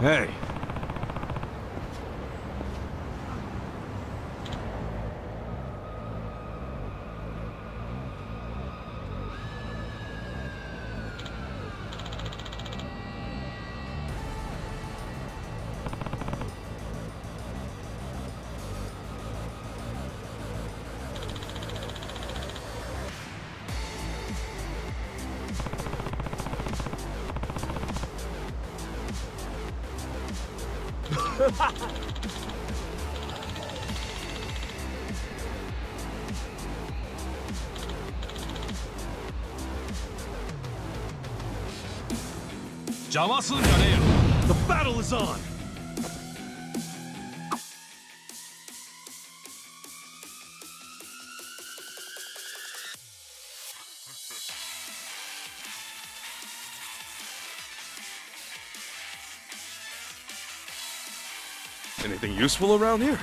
Hey. The battle is on! Anything useful around here?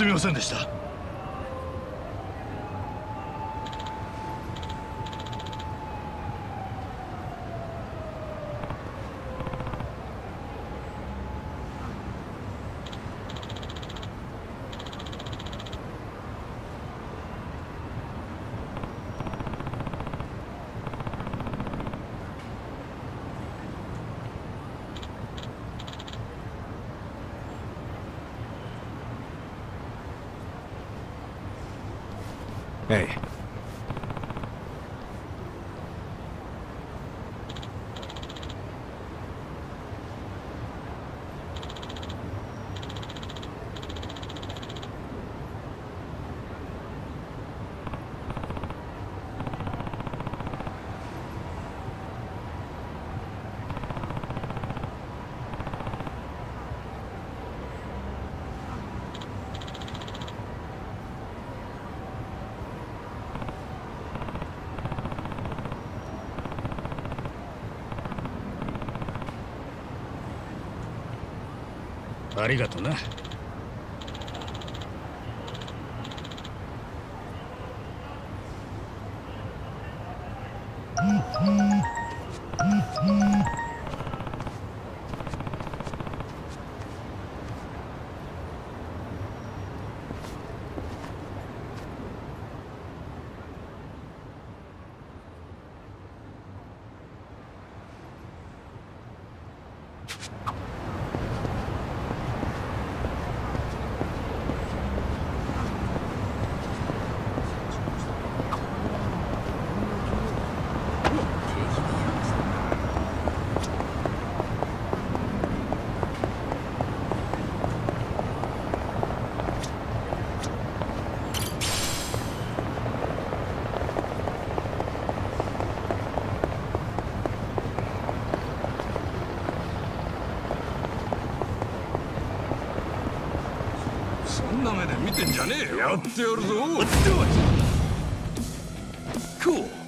すみませんでした。えありがとな。ってんじゃねえよやってやるぞ Let's do it! Cool.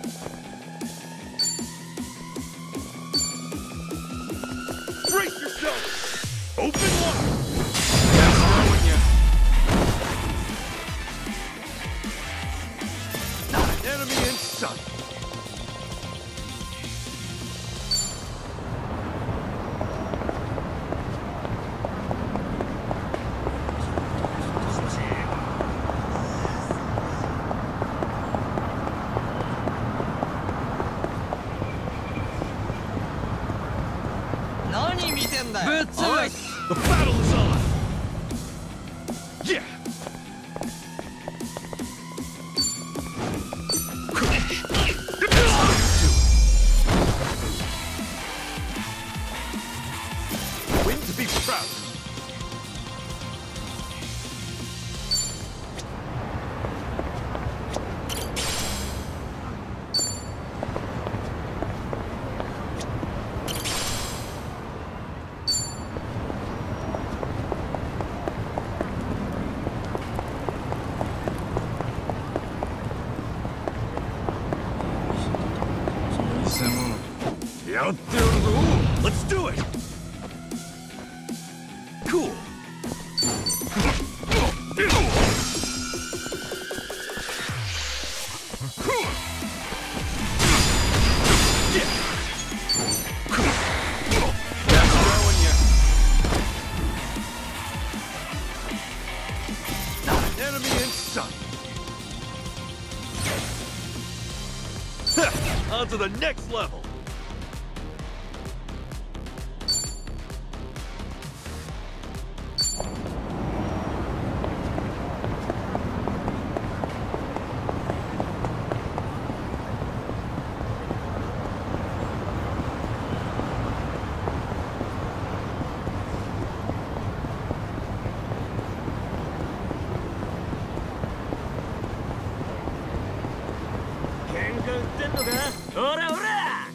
To the next level!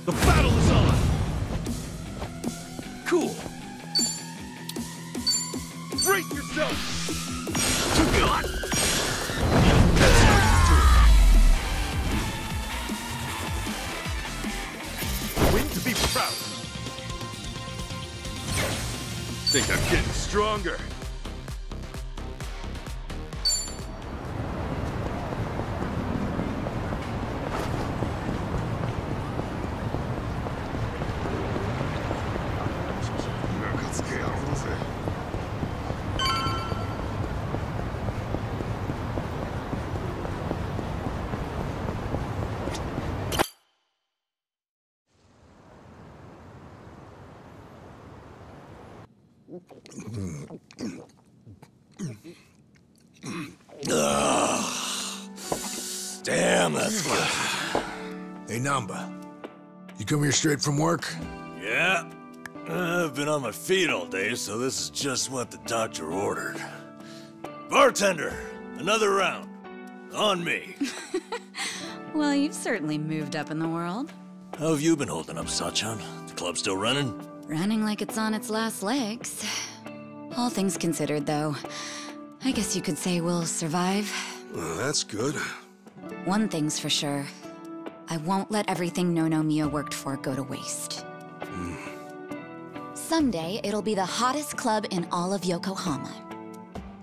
The that's good. Hey, Namba. You come here straight from work? Yeah. I've been on my feet all day, so this is just what the doctor ordered. Bartender, another round. On me. Well, you've certainly moved up in the world. How have you been holding up, Sachan? The club still running? Running like it's on its last legs. All things considered, though, I guess you could say we'll survive. Well, that's good. One thing's for sure. I won't let everything Nonomiya worked for go to waste. Hmm. Someday, it'll be the hottest club in all of Yokohama.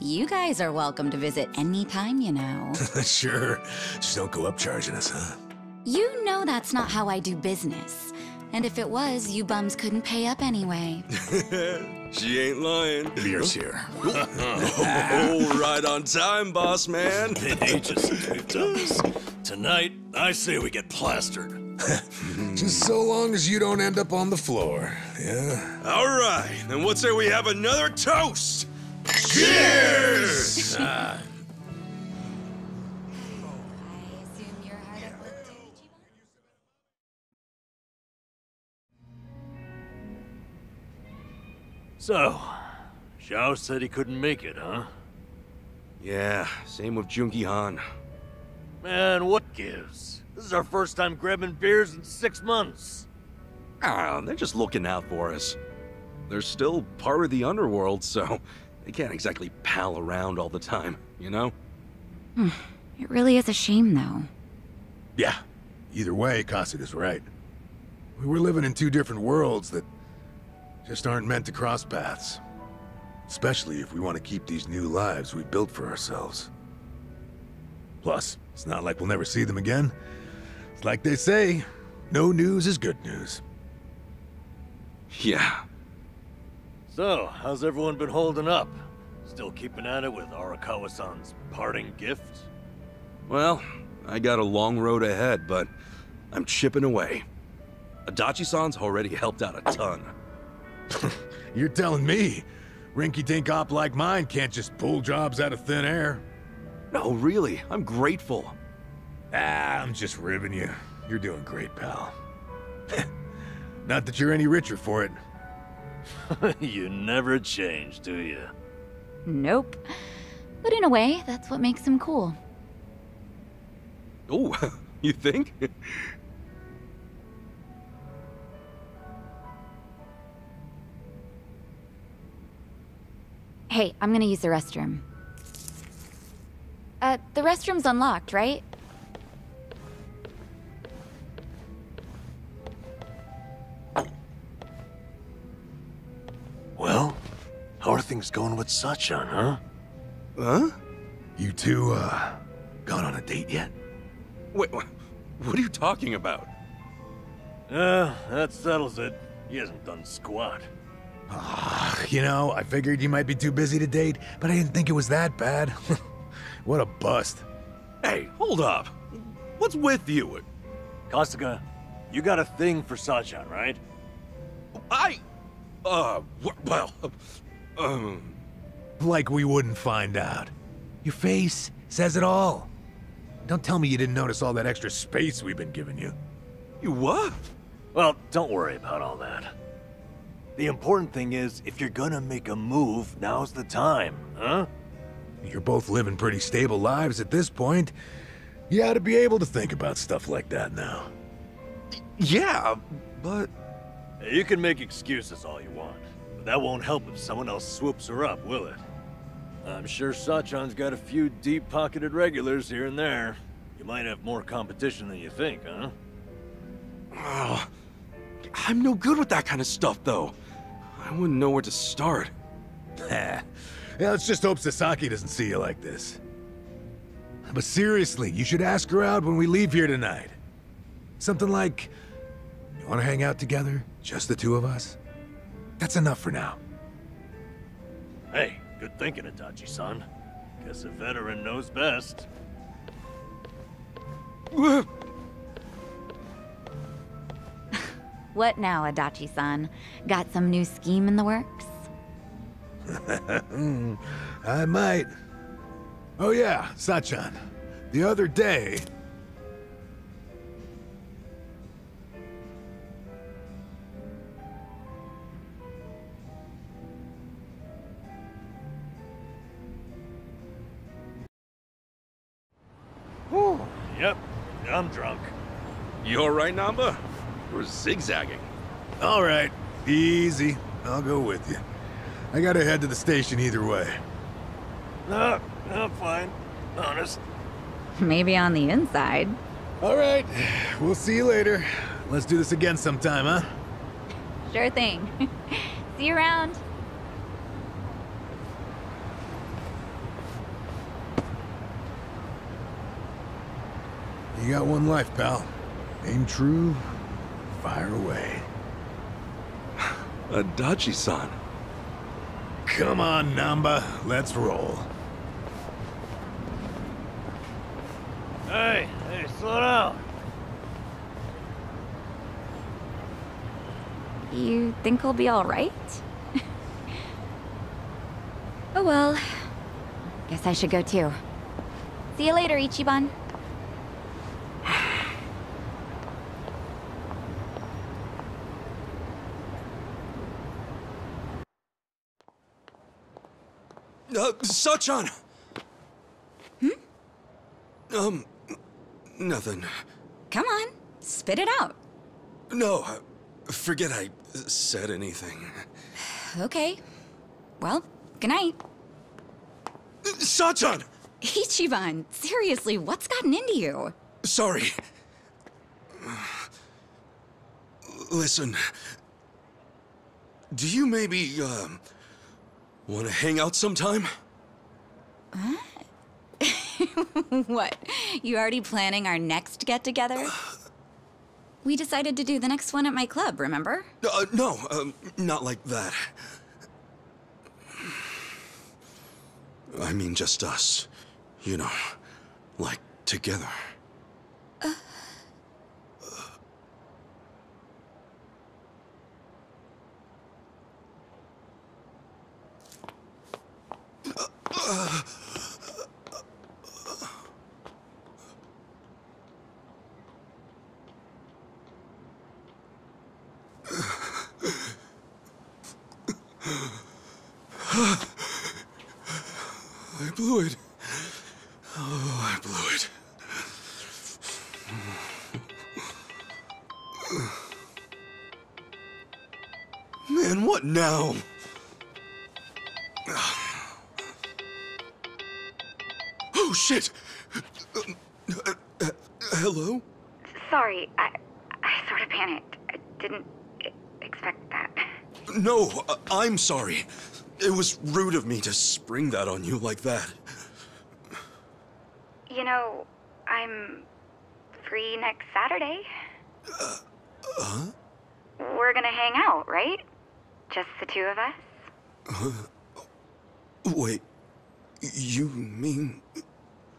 You guys are welcome to visit anytime, you know. sure. Just don't go up charging us, huh? you know that's not how I do business. And if it was, you bums couldn't pay up anyway. She ain't lying. Beer's here. Oh, right on time, boss man. Been ages since we've done this. Tonight, I say we get plastered. Just so long as you don't end up on the floor. Yeah? All right, then what say we have another toast? Cheers! Ah, So, Zhao said he couldn't make it, huh? Yeah, same with Joon-gi Han. Man, what gives? This is our first time grabbing beers in six months. Ah, they're just looking out for us. They're still part of the underworld, so they can't exactly pal around all the time. you know? It really is a shame, though. Yeah. Either way, Kasuga's right. We were living in two different worlds that just aren't meant to cross paths. Especially if we want to keep these new lives we built for ourselves. Plus, it's not like we'll never see them again. It's like they say, no news is good news. Yeah. So, how's everyone been holding up? Still keeping at it with Arakawa-san's parting gift? Well, I got a long road ahead, but I'm chipping away. Adachi-san's already helped out a ton. You're telling me, rinky-dink op like mine can't just pull jobs out of thin air? No, really, I'm grateful. Ah, I'm just ribbing you. You're doing great, pal. Not that you're any richer for it. you never change, do you? Nope. But in a way, that's what makes him cool. Oh, you think? Hey, I'm gonna use the restroom. Uh, the restroom's unlocked, right? Well, how are things going with Sachan, huh? huh? You two, uh, gone on a date yet? Wait, wha- what are you talking about? Uh, that settles it. He hasn't done squat. Ah, you know, I figured you might be too busy to date, but I didn't think it was that bad. what a bust. Hey, hold up. What's with you? Kasuga, you got a thing for Sachan, right? I... Uh, wh- well... Um... Like we wouldn't find out. Your face says it all. Don't tell me you didn't notice all that extra space we've been giving you. You what? Well, don't worry about all that. The important thing is, if you're gonna make a move, now's the time, huh? You're both living pretty stable lives at this point. You ought to be able to think about stuff like that now. Yeah, but... You can make excuses all you want, but that won't help if someone else swoops her up, will it? I'm sure Sachan's got a few deep-pocketed regulars here and there. You might have more competition than you think, huh? Oh, I'm no good with that kind of stuff, though. I wouldn't know where to start. yeah, let's just hope Sasaki doesn't see you like this. But seriously, you should ask her out when we leave here tonight. Something like, you want to hang out together? Just the two of us? That's enough for now. Hey, good thinking, Adachi-san. Guess a veteran knows best. What now, Adachi-san? Got some new scheme in the works? I might. Oh yeah, Sachan. The other day... Yep, I'm drunk. You alright, Namba? We're zigzagging. All right, easy. I'll go with you. I gotta head to the station either way. No, I'm fine. Honest. Maybe on the inside. All right, we'll see you later. Let's do this again sometime, huh? Sure thing. See you around. You got one life, pal. Aim true, fire away. Adachi-san. Come on, Namba. Let's roll. Hey, hey, slow down. You think he'll be alright? oh well. Guess I should go too. See you later, Ichiban. Uh, Sachan! Hmm? Um, nothing. Come on, spit it out. No, forget I said anything. Okay. Well, good night. Sachan! Ichiban, seriously, what's gotten into you? Sorry. Listen. Do you maybe, um, want to hang out sometime? what? You already planning our next get together? We decided to do the next one at my club, remember? Uh, no, um, not like that. I mean, just us. You know, like together. I Oh, shit! Uh, uh, uh, hello? Sorry, I, I sort of panicked. I didn't expect that. No, uh, I'm sorry. It was rude of me to spring that on you like that. You know, I'm free next Saturday. Uh, huh? We're gonna hang out, right? Just the two of us? Wait, you mean...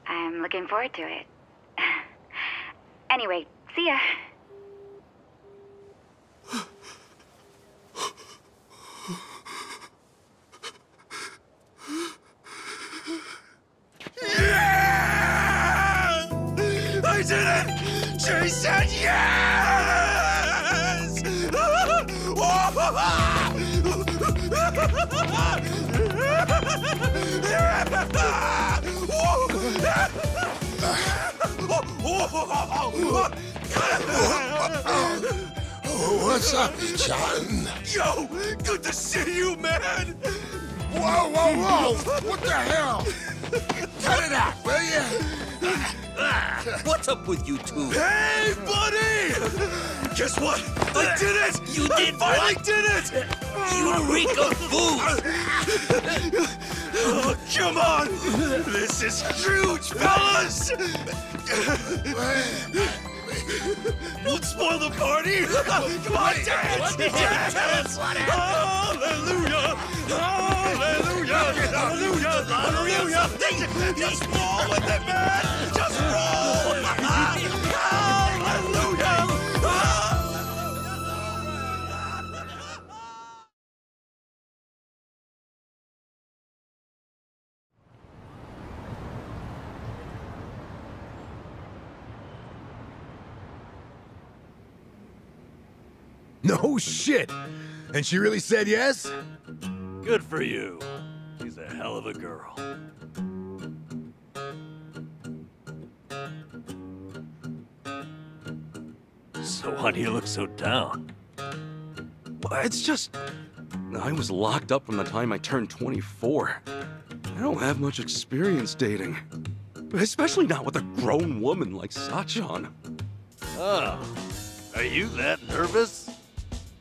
I'm looking forward to it. anyway, see ya. yeah! I did it! She said what's up, John? Yo, good to see you, man! Whoa, whoa, whoa! What the hell? Cut it out, will you? What's up with you two? Hey, buddy! Guess what? I uh, did it! You I did finally what? did it! You reek of booze! Oh, come on! This is huge, fellas! Don't spoil the party! Come on, dance! Dance! Hallelujah! Hallelujah! Hallelujah! Hallelujah! Just roll with it, man! Just roll! No shit. And she really said yes? Good for you. She's a hell of a girl. So why do you look so down? It's just. I was locked up from the time I turned 24. I don't have much experience dating. Especially not with a grown woman like Sachan. Oh, are you that nervous?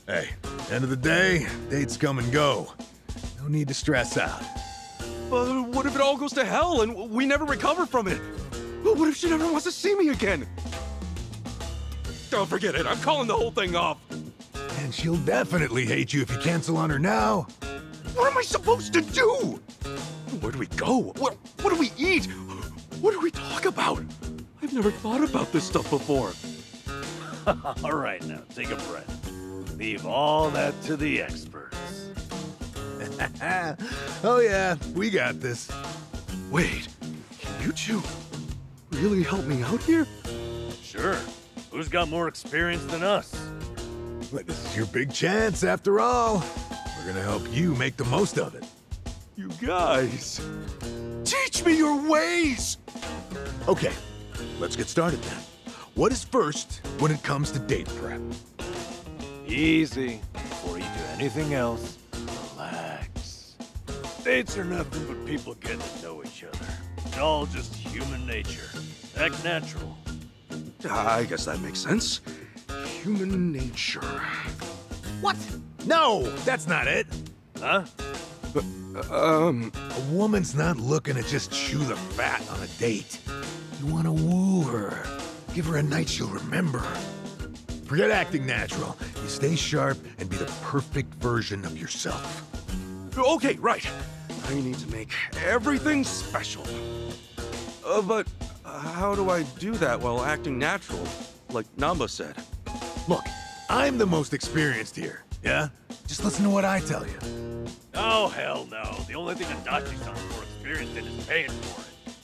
Hey, end of the day, dates come and go. No need to stress out. But what if it all goes to hell and we never recover from it? What if she never wants to see me again? Don't forget it. I'm calling the whole thing off. And she'll definitely hate you if you cancel on her now. What am I supposed to do? Where do we go? What, what do we eat? What do we talk about? I've never thought about this stuff before. All right, now take a breath. Leave all that to the experts. oh yeah, we got this. Wait, can you two really help me out here? Sure. Who's got more experience than us? But this is your big chance after all. We're gonna help you make the most of it. You guys, teach me your ways! Okay, let's get started then. What is first when it comes to date prep? Easy. Before you do anything else. Dates are nothing but people getting to know each other. It's all just human nature. Act natural. I guess that makes sense. Human nature. What? No, that's not it. Huh? Um, A woman's not looking to just chew the fat on a date. You want to woo her. Give her a night she'll remember. Forget acting natural. You stay sharp and be the perfect version of yourself. okay, right. I need to make everything special. Uh, but how do I do that while acting natural, like Namba said? Look, I'm the most experienced here, yeah? Just listen to what I tell you. Oh, hell no. The only thing Adachi-san's more experienced in is paying for it.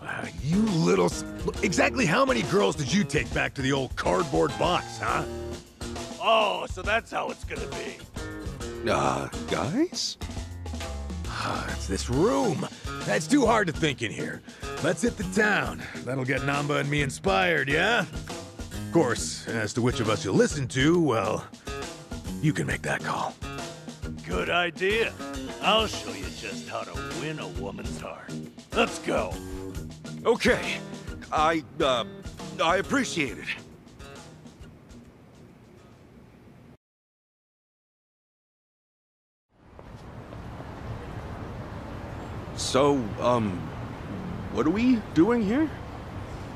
Wow, you little... Look, exactly how many girls did you take back to the old cardboard box, huh? Oh, so that's how it's gonna be. Uh, guys? Ah, it's this room. It's too hard to think in here. Let's hit the town. That'll get Namba and me inspired, yeah? Of course, as to which of us you'll listen to, well, you can make that call. Good idea. I'll show you just how to win a woman's heart. Let's go. Okay. I, uh, I appreciate it. So, um, what are we doing here?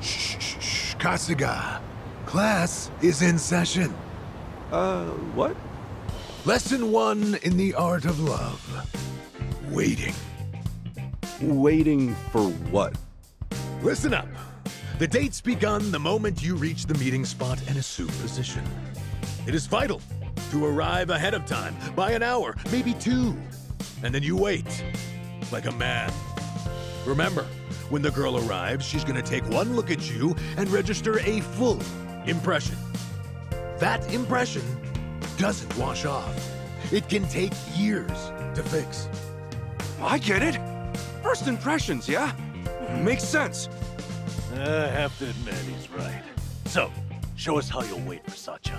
Shh, shh, shh, Kasuga. Class is in session. Uh, what? Lesson one in the art of love. Waiting. Waiting for what? Listen up. The date's begun the moment you reach the meeting spot and assume position. It is vital to arrive ahead of time by an hour, maybe two. And then you wait, like a man. Remember, when the girl arrives, she's gonna take one look at you and register a full impression. That impression doesn't wash off. It can take years to fix. I get it. First impressions, yeah? Makes sense. I have to admit, he's right. So, show us how you'll wait for Sachan.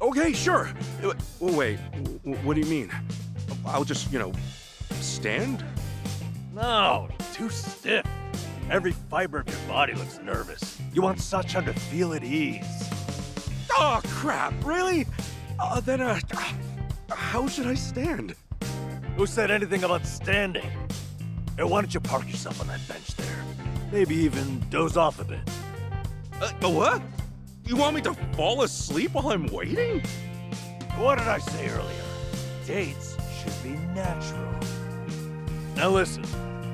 Okay, sure. Uh, Wait, what do you mean? I'll just, you know, stand? No, too stiff. Every fiber of your body looks nervous. You want Sachan to feel at ease. Oh, crap, really? Uh, then, uh, how should I stand? Who said anything about standing? Hey, why don't you park yourself on that bench there? Maybe even doze off a bit. Uh, what? You want me to fall asleep while I'm waiting? What did I say earlier? Dates should be natural. Now listen,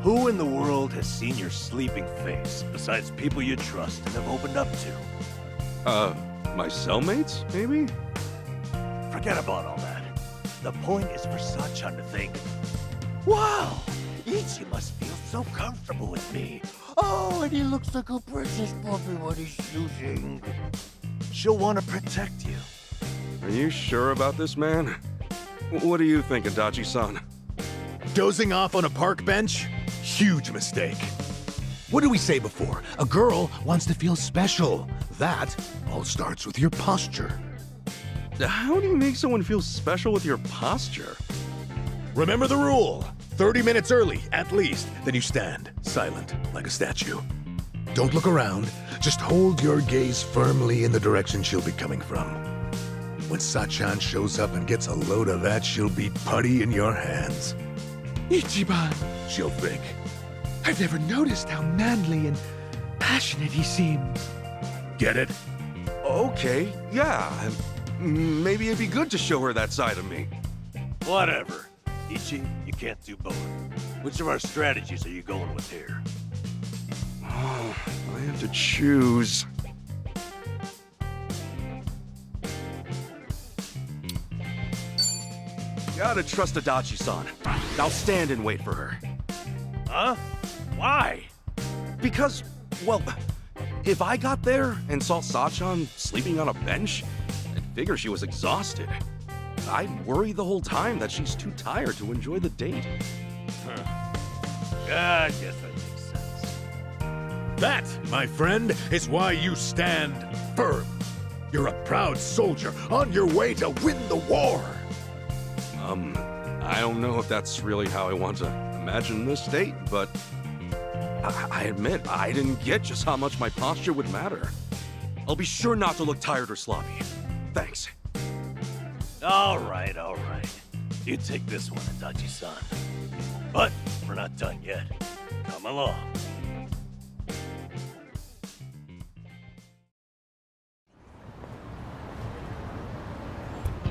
who in the world has seen your sleeping face besides people you trust and have opened up to? Uh, my cellmates, maybe? Forget about all that. The point is for Sachan to think, Wow, Ichi must feel so comfortable with me. Oh, and he looks like a precious puppy when he's shooting. She'll want to protect you. Are you sure about this, man? What do you think, Adachi-san? Dozing off on a park bench? Huge mistake. What did we say before? A girl wants to feel special. That all starts with your posture. How do you make someone feel special with your posture? Remember the rule 30 minutes early, at least. Then you stand, silent, like a statue. Don't look around, just hold your gaze firmly in the direction she'll be coming from. When Sachan shows up and gets a load of that, she'll be putty in your hands. Ichiban, She'll think, I've never noticed how manly and passionate he seems. get it? Okay, yeah. Maybe it'd be good to show her that side of me. Whatever. Ichi, you can't do both. Which of our strategies are you going with here? Oh, I have to choose. Gotta trust Adachi-san. I'll stand and wait for her. Huh? Why? Because, well, if I got there and saw Sachan sleeping on a bench, I'd figure she was exhausted. I'd worry the whole time that she's too tired to enjoy the date. Huh. Ah, I guess that makes sense. That, my friend, is why you stand firm. You're a proud soldier on your way to win the war. Um, I don't know if that's really how I want to imagine this date, but I, I admit, I didn't get just how much my posture would matter. I'll be sure not to look tired or sloppy. Thanks. All right, all right. You take this one, Adachi-san. But we're not done yet. Come along.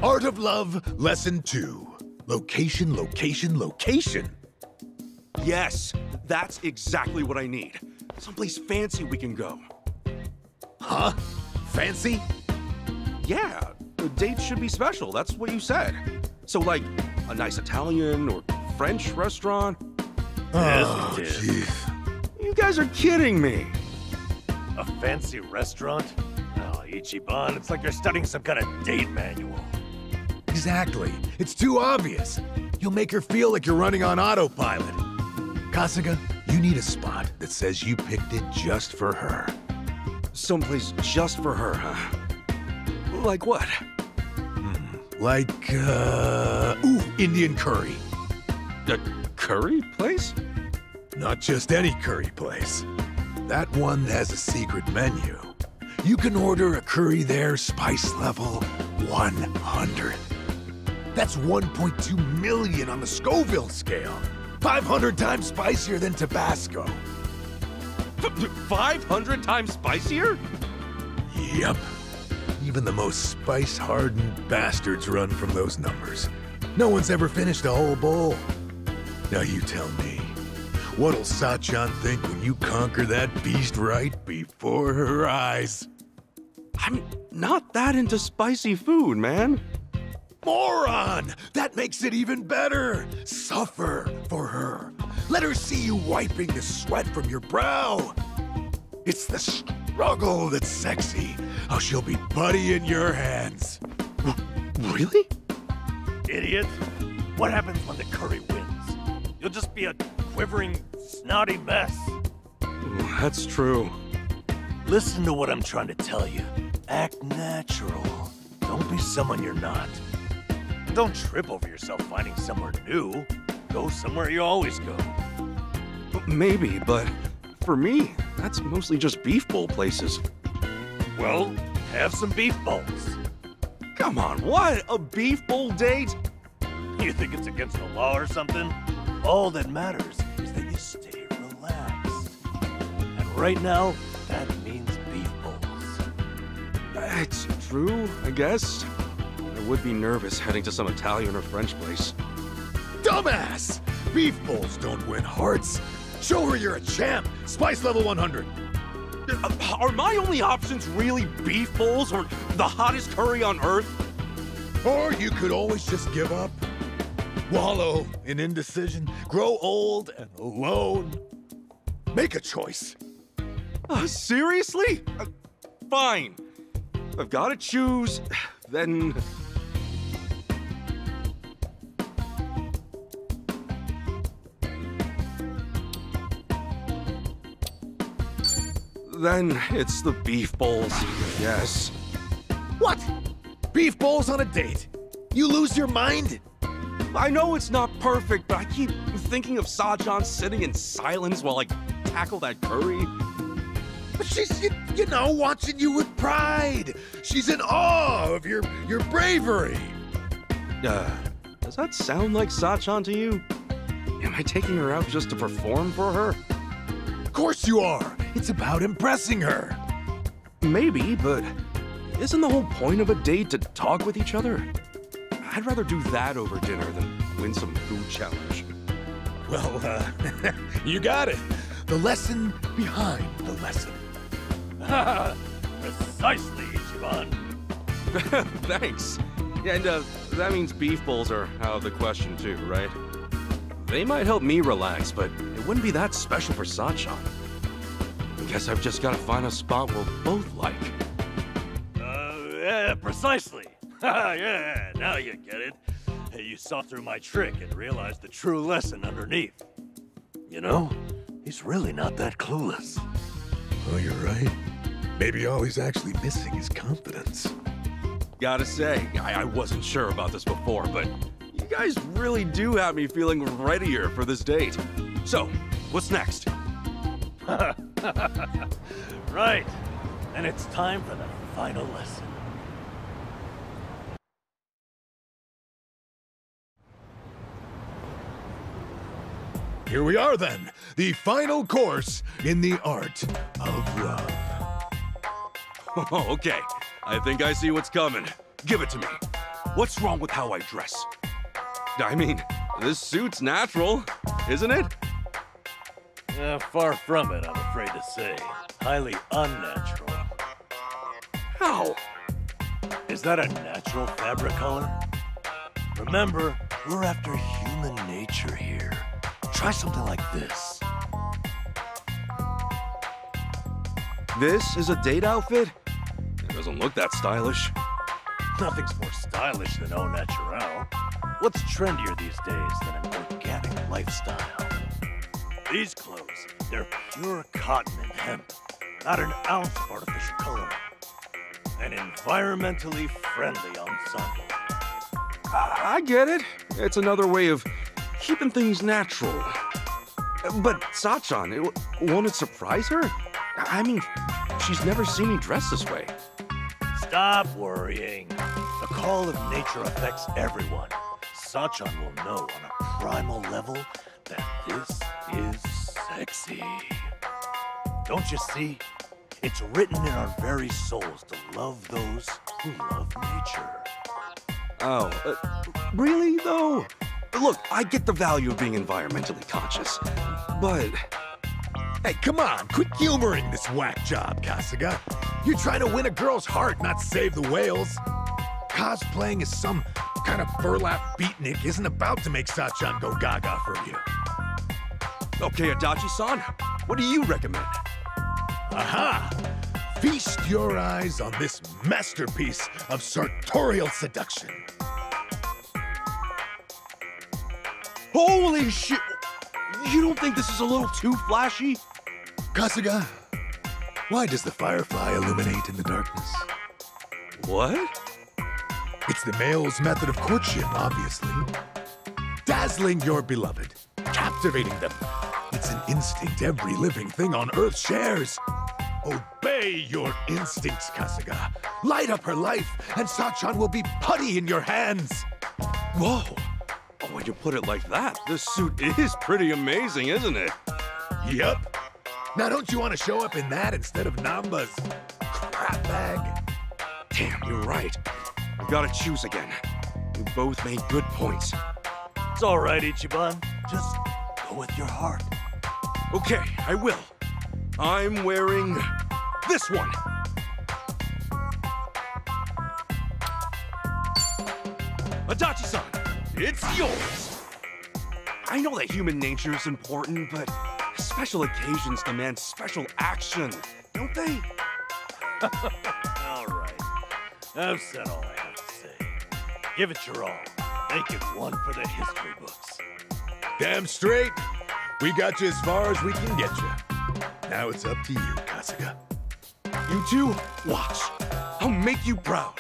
Art of Love, Lesson 2. Location, location, location. Yes, that's exactly what I need. Someplace fancy we can go. Huh? Fancy? Yeah, the date should be special. That's what you said. So, like, a nice Italian or French restaurant? Oh, jeez. You guys are kidding me. A fancy restaurant? Oh, Ichiban, it's like you're studying some kind of date manual. Exactly. It's too obvious. You'll make her feel like you're running on autopilot. Kasuga, you need a spot that says you picked it just for her. Someplace just for her, huh? Like what? Like, uh, ooh, Indian curry. A curry place? Not just any curry place. That one has a secret menu. You can order a curry there, spice level 100. That's 1.2 million on the Scoville scale. 500 times spicier than Tabasco. 500 times spicier? Yep. Even the most spice-hardened bastards run from those numbers. No one's ever finished a whole bowl. Now you tell me, what'll Sachan think when you conquer that beast right before her eyes? I'm not that into spicy food, man. Moron! That makes it even better! Suffer for her. Let her see you wiping the sweat from your brow. It's the struggle that's sexy. How she'll be buddy in your hands. Really? Idiot. What happens when the curry wins? You'll just be a quivering, snotty mess. Mm, that's true. Listen to what I'm trying to tell you. Act natural. Don't be someone you're not. Don't trip over yourself finding somewhere new. Go somewhere you always go. Maybe, but for me, that's mostly just beef bowl places. Well, have some beef bowls. Come on, what? A beef bowl date? You think it's against the law or something? All that matters is that you stay relaxed. And right now, that means beef bowls. It's true, I guess. I would be nervous heading to some Italian or French place. Dumbass! Beef bowls don't win hearts. Show her you're a champ. Spice level 100. Uh, Are my only options really beef bowls or the hottest curry on earth? Or you could always just give up. Wallow in indecision. Grow old and alone. Make a choice. Uh, seriously? Uh, fine. I've got to choose, then. Then it's the beef bowls, yes. What? Beef bowls on a date? You lose your mind? I know it's not perfect, but I keep thinking of Sae-chan sitting in silence while I tackle that curry. But she's, you, you know, watching you with pride. She's in awe of your, your bravery. Uh, does that sound like Sae-chan to you? Am I taking her out just to perform for her? Of course you are. It's about impressing her. Maybe, but isn't the whole point of a date to talk with each other? I'd rather do that over dinner than win some food challenge. Well, uh, you got it. The lesson behind the lesson. Precisely, Ichiban. Thanks. Yeah, and uh, that means beef bowls are out of the question too, right? They might help me relax, but it wouldn't be that special for Sae-chan. I guess I've just got to find a spot we'll both like. Uh, yeah, precisely. yeah, now you get it. Hey, You saw through my trick and realized the true lesson underneath. You know, he's really not that clueless. Oh, you're right. Maybe all he's actually missing is confidence. Gotta say, I, I wasn't sure about this before, but you guys really do have me feeling readier for this date. So, what's next? right. And it's time for the final lesson. Here we are then, the final course in the art of love. Oh, okay. I think I see what's coming. Give it to me. What's wrong with how I dress? I mean, this suit's natural, isn't it? Uh, far from it, I'm afraid to say. Highly unnatural. How? Is that a natural fabric color? Remember, we're after human nature here. Try something like this. This is a date outfit? It doesn't look that stylish. Nothing's more stylish than au naturel. What's trendier these days than an organic lifestyle? These clothes, they're pure cotton and hemp. Not an ounce of artificial color. An environmentally friendly ensemble. I, I get it. It's another way of keeping things natural. But Sae-chan, it, won't it surprise her? I mean, she's never seen me dress this way. Stop worrying. The call of nature affects everyone. Sae-chan will know on a primal level that this is sexy. Don't you see? It's written in our very souls to love those who love nature. Oh, uh, really though? Look, I get the value of being environmentally conscious, but Hey, come on, quit humoring this whack job, Kasuga. You're trying to win a girl's heart, not save the whales. Cosplaying as some kind of burlap beatnik isn't about to make Sae-chan go gaga for you. Okay, Adachi-san, what do you recommend? Aha! Feast your eyes on this masterpiece of sartorial seduction. Holy shit! You don't think this is a little too flashy? Kasuga, why does the firefly illuminate in the darkness? What? It's the male's method of courtship, obviously. Dazzling your beloved, captivating them. It's an instinct every living thing on Earth shares. Obey your instincts, Kasuga. Light up her life, and Sae-chan will be putty in your hands. Whoa! Oh, when you put it like that, this suit is pretty amazing, isn't it? Yep. Now, don't you want to show up in that instead of Nanba's crap bag? Damn, you're right. We gotta choose again. We both made good points. It's all right, Ichiban. Just go with your heart. Okay, I will. I'm wearing this one. Adachi-san, it's yours. I know that human nature is important, but special occasions demand special action, don't they? all right. I've said all I have to say. Give it your all. Make it one for the history books. Damn straight. We got you as far as we can get you. Now it's up to you, Kasuga. You two, watch. I'll make you proud.